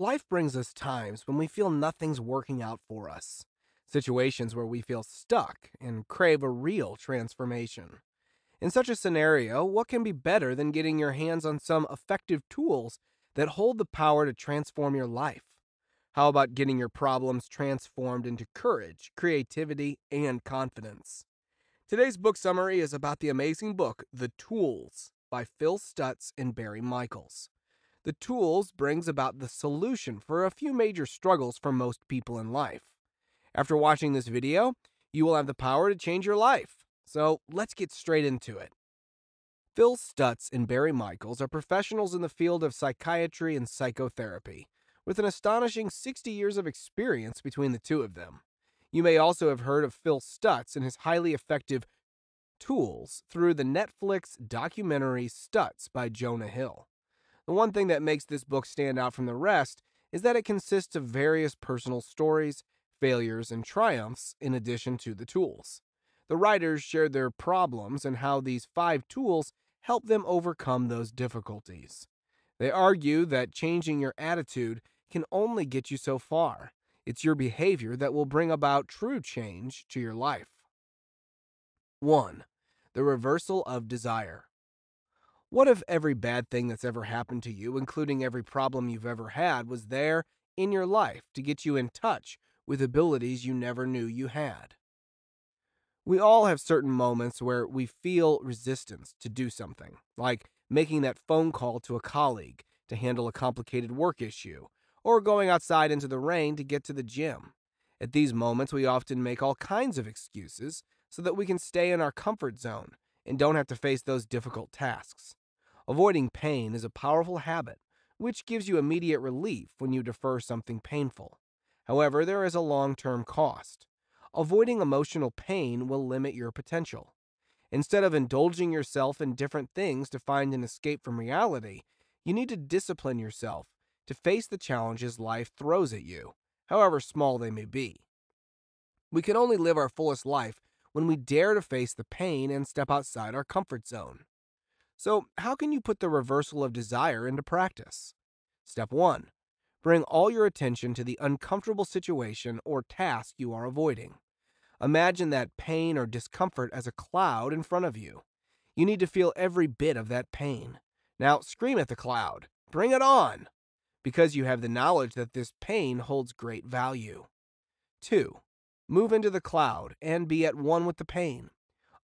Life brings us times when we feel nothing's working out for us, situations where we feel stuck and crave a real transformation. In such a scenario, what can be better than getting your hands on some effective tools that hold the power to transform your life? How about getting your problems transformed into courage, creativity, and confidence? Today's book summary is about the amazing book, The Tools by Phil Stutz and Barry Michels. The Tools brings about the solution for a few major struggles for most people in life. After watching this video, you will have the power to change your life. So let's get straight into it. Phil Stutz and Barry Michels are professionals in the field of psychiatry and psychotherapy, with an astonishing 60 years of experience between the two of them. You may also have heard of Phil Stutz and his highly effective tools through the Netflix documentary Stutz by Jonah Hill. The one thing that makes this book stand out from the rest is that it consists of various personal stories, failures, and triumphs in addition to the tools. The writers shared their problems and how these five tools help them overcome those difficulties. They argue that changing your attitude can only get you so far. It's your behavior that will bring about true change to your life. 1. The reversal of desire. What if every bad thing that's ever happened to you, including every problem you've ever had, was there in your life to get you in touch with abilities you never knew you had? We all have certain moments where we feel resistance to do something, like making that phone call to a colleague to handle a complicated work issue, or going outside into the rain to get to the gym. At these moments, we often make all kinds of excuses so that we can stay in our comfort zone and don't have to face those difficult tasks. Avoiding pain is a powerful habit, which gives you immediate relief when you defer something painful. However, there is a long term cost. Avoiding emotional pain will limit your potential. Instead of indulging yourself in different things to find an escape from reality, you need to discipline yourself to face the challenges life throws at you, however small they may be. We can only live our fullest life when we dare to face the pain and step outside our comfort zone. So, how can you put the reversal of desire into practice? Step 1 Bring all your attention to the uncomfortable situation or task you are avoiding. Imagine that pain or discomfort as a cloud in front of you. You need to feel every bit of that pain. Now scream at the cloud. Bring it on! Because you have the knowledge that this pain holds great value. 2. Move into the cloud and be at one with the pain.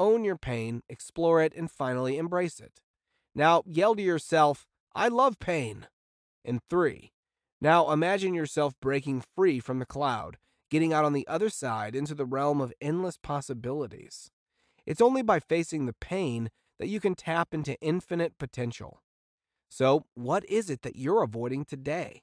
Own your pain, explore it, and finally embrace it. Now yell to yourself, I love pain. And 3. Now imagine yourself breaking free from the cloud getting out on the other side into the realm of endless possibilities. It's only by facing the pain that you can tap into infinite potential. So, what is it that you're avoiding today?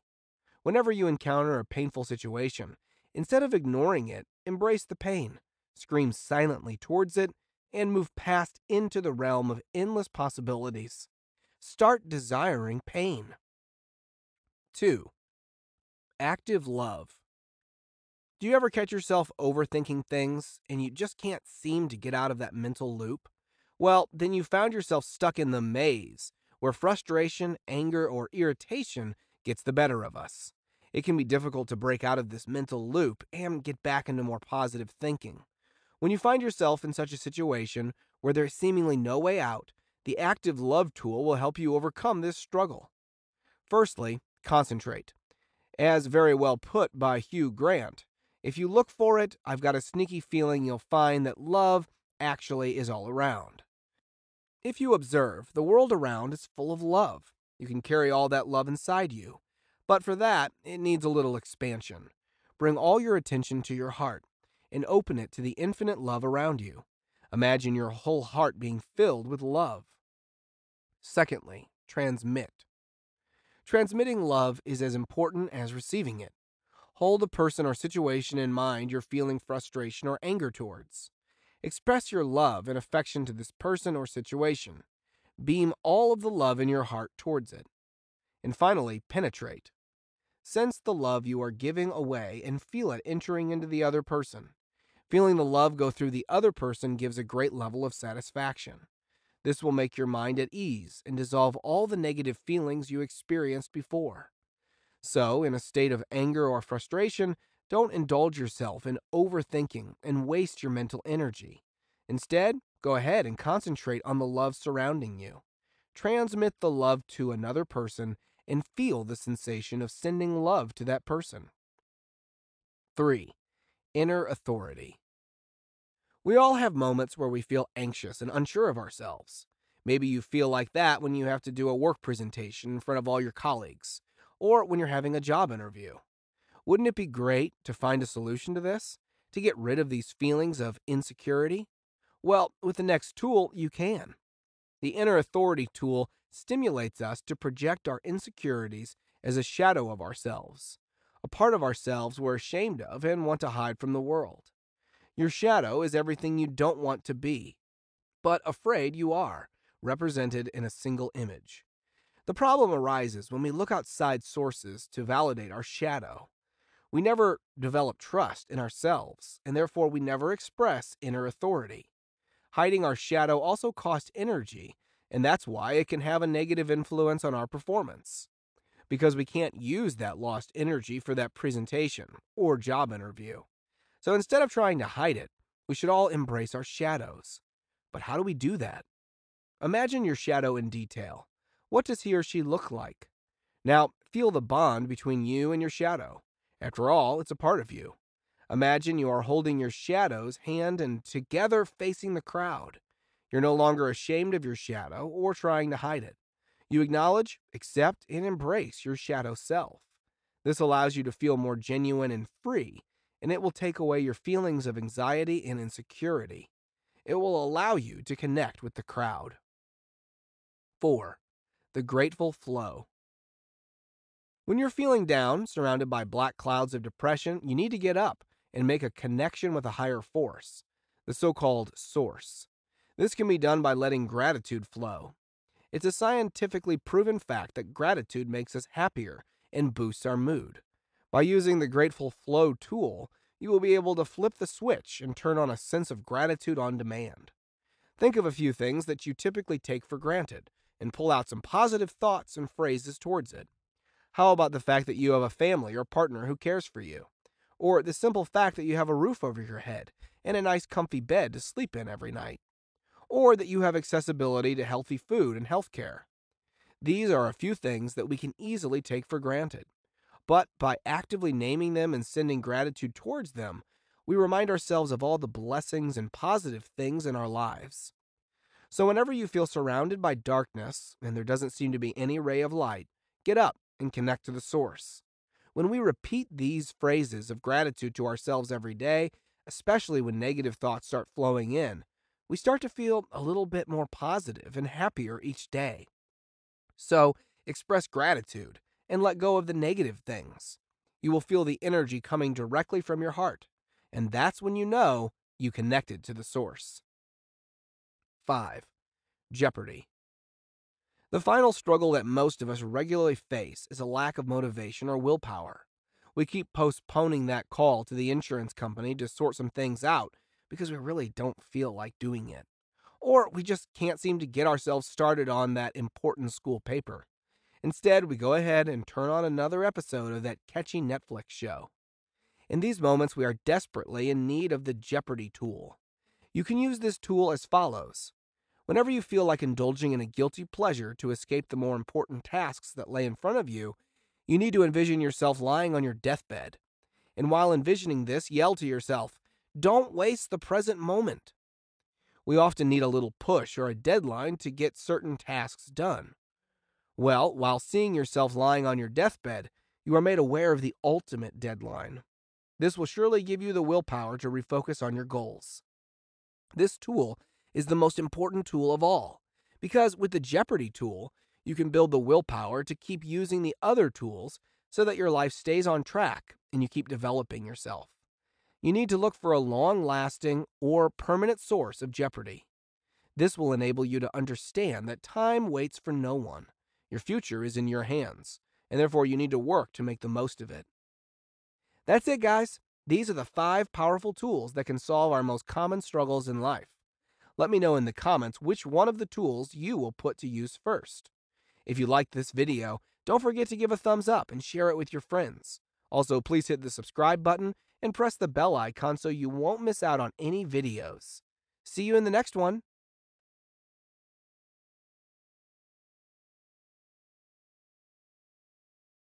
Whenever you encounter a painful situation, instead of ignoring it, embrace the pain, scream silently towards it, and move past into the realm of endless possibilities. Start desiring pain. 2. Active love. Do you ever catch yourself overthinking things and you just can't seem to get out of that mental loop? Well, then you found yourself stuck in the maze where frustration, anger, or irritation gets the better of us. It can be difficult to break out of this mental loop and get back into more positive thinking. When you find yourself in such a situation where there's seemingly no way out, the active love tool will help you overcome this struggle. Firstly, concentrate. As very well put by Hugh Grant, if you look for it, I've got a sneaky feeling you'll find that love actually is all around. If you observe, the world around is full of love. You can carry all that love inside you. But for that, it needs a little expansion. Bring all your attention to your heart and open it to the infinite love around you. Imagine your whole heart being filled with love. Secondly, transmit. Transmitting love is as important as receiving it. Hold a person or situation in mind you're feeling frustration or anger towards. Express your love and affection to this person or situation. Beam all of the love in your heart towards it. And finally, penetrate. Sense the love you are giving away and feel it entering into the other person. Feeling the love go through the other person gives a great level of satisfaction. This will make your mind at ease and dissolve all the negative feelings you experienced before. So, in a state of anger or frustration, don't indulge yourself in overthinking and waste your mental energy. Instead, go ahead and concentrate on the love surrounding you. Transmit the love to another person and feel the sensation of sending love to that person. 3. Inner authority. We all have moments where we feel anxious and unsure of ourselves. Maybe you feel like that when you have to do a work presentation in front of all your colleagues, or when you're having a job interview. Wouldn't it be great to find a solution to this? To get rid of these feelings of insecurity? Well, with the next tool, you can. The inner authority tool stimulates us to project our insecurities as a shadow of ourselves, a part of ourselves we're ashamed of and want to hide from the world. Your shadow is everything you don't want to be, but afraid you are, represented in a single image. The problem arises when we look outside sources to validate our shadow. We never develop trust in ourselves, and therefore we never express inner authority. Hiding our shadow also costs energy and that's why it can have a negative influence on our performance. Because we can't use that lost energy for that presentation or job interview. So instead of trying to hide it, we should all embrace our shadows. But how do we do that? Imagine your shadow in detail. What does he or she look like? Now, feel the bond between you and your shadow. After all, it's a part of you. Imagine you are holding your shadow's hand and together facing the crowd. You're no longer ashamed of your shadow or trying to hide it. You acknowledge, accept, and embrace your shadow self. This allows you to feel more genuine and free, and it will take away your feelings of anxiety and insecurity. It will allow you to connect with the crowd. 4. The Grateful Flow. When you're feeling down, surrounded by black clouds of depression, you need to get up and make a connection with a higher force, the so called source. This can be done by letting gratitude flow. It's a scientifically proven fact that gratitude makes us happier and boosts our mood. By using the Grateful Flow tool, you will be able to flip the switch and turn on a sense of gratitude on demand. Think of a few things that you typically take for granted and pull out some positive thoughts and phrases towards it. How about the fact that you have a family or partner who cares for you? Or the simple fact that you have a roof over your head and a nice comfy bed to sleep in every night? Or that you have accessibility to healthy food and health care. These are a few things that we can easily take for granted. But by actively naming them and sending gratitude towards them, we remind ourselves of all the blessings and positive things in our lives. So, whenever you feel surrounded by darkness and there doesn't seem to be any ray of light, get up and connect to the source. When we repeat these phrases of gratitude to ourselves every day, especially when negative thoughts start flowing in, we start to feel a little bit more positive and happier each day. So, express gratitude and let go of the negative things. You will feel the energy coming directly from your heart, and that's when you know you connected to the source. 5. Jeopardy. The final struggle that most of us regularly face is a lack of motivation or willpower. We keep postponing that call to the insurance company to sort some things out because we really don't feel like doing it. Or we just can't seem to get ourselves started on that important school paper. Instead, we go ahead and turn on another episode of that catchy Netflix show. In these moments, we are desperately in need of the Jeopardy tool. You can use this tool as follows. Whenever you feel like indulging in a guilty pleasure to escape the more important tasks that lay in front of you, you need to envision yourself lying on your deathbed. And while envisioning this, yell to yourself, don't waste the present moment. We often need a little push or a deadline to get certain tasks done. Well, while seeing yourself lying on your deathbed, you are made aware of the ultimate deadline. This will surely give you the willpower to refocus on your goals. This tool is the most important tool of all, because with the Jeopardy tool, you can build the willpower to keep using the other tools so that your life stays on track and you keep developing yourself you need to look for a long lasting or permanent source of jeopardy. This will enable you to understand that time waits for no one. Your future is in your hands, and therefore you need to work to make the most of it. That's it, guys. These are the five powerful tools that can solve our most common struggles in life. Let me know in the comments which one of the tools you will put to use first. If you liked this video, Don't forget to give a thumbs up and share it with your friends. Also, please hit the subscribe button and press the bell icon so you won't miss out on any videos. See you in the next one.